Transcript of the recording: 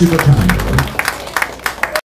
Super Time.